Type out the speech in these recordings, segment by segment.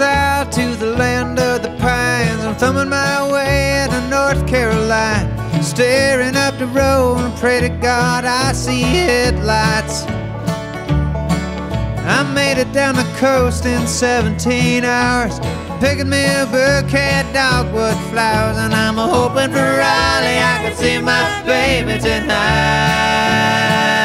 out to the land of the pines. I'm thumbing my way to North Carolina, staring up the road and pray to God I see headlights. I made it down the coast in 17 hours, picking me a bouquet of dogwood flowers, and I'm hoping for Raleigh I can see my baby tonight.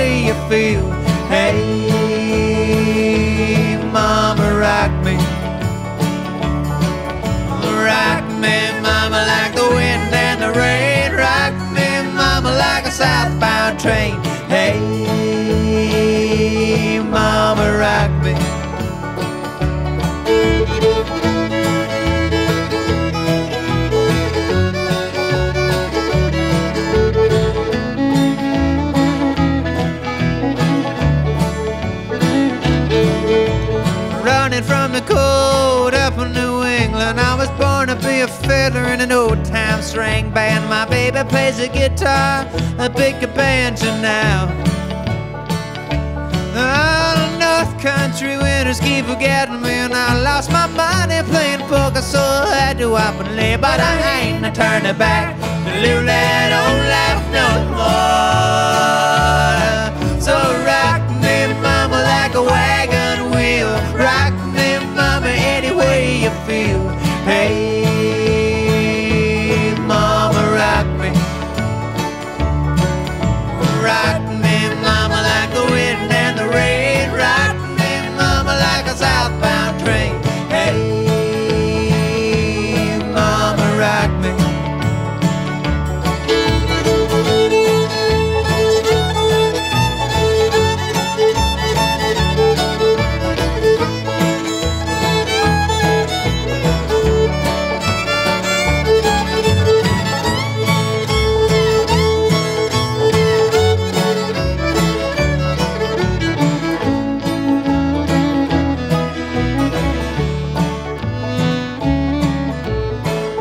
Way you feel. Hey, mama, rock me. Rock me, mama, like the wind and the rain. Rock me, mama, like a southbound train. Hey, fiddler in an old time string band. My baby plays the guitar, a banjo now. Oh, North Country winters keep forgetting me, and I lost my money playing poker, so I had to up and lay. But I ain't a turning back to live old life no more. So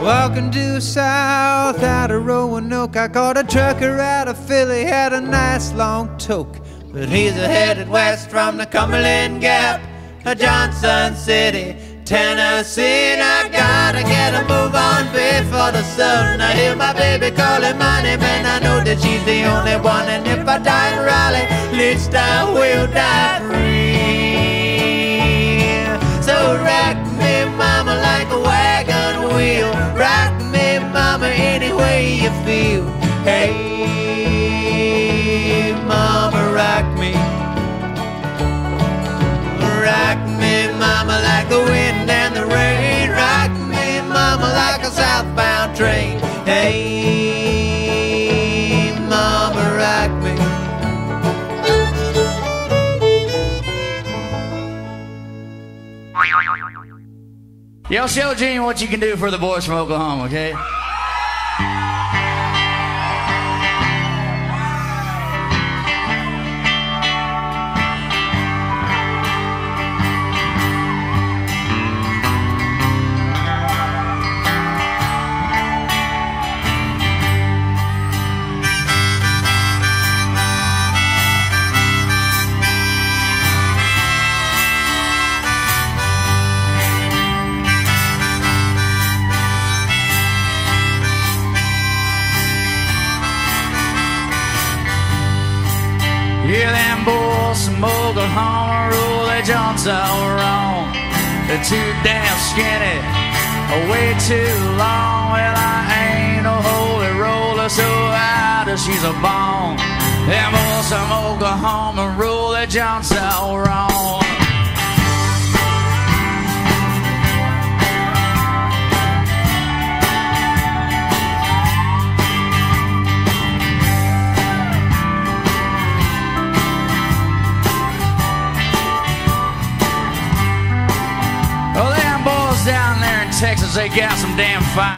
Walking due south out of Roanoke, I caught a trucker out of Philly, had a nice long toke. But he's headed west from the Cumberland Gap to Johnson City, Tennessee. And I gotta get a move on before the sun. I hear my baby calling my name, and I know that she's the only one. And if I die in Raleigh, at least I will die free. Rock me, mama, like the wind and the rain. Rock me, mama, like a southbound train. Hey, mama, rock me. Y'all show Gene what you can do for the boys from Oklahoma, okay? Yeah, them boys from Oklahoma rule their joints all wrong. They're too damn skinny, way too long. Well, I ain't no holy roller, so how does she's a bone? Them boys from Oklahoma rule their joints all wrong. Texas, they got some damn fine.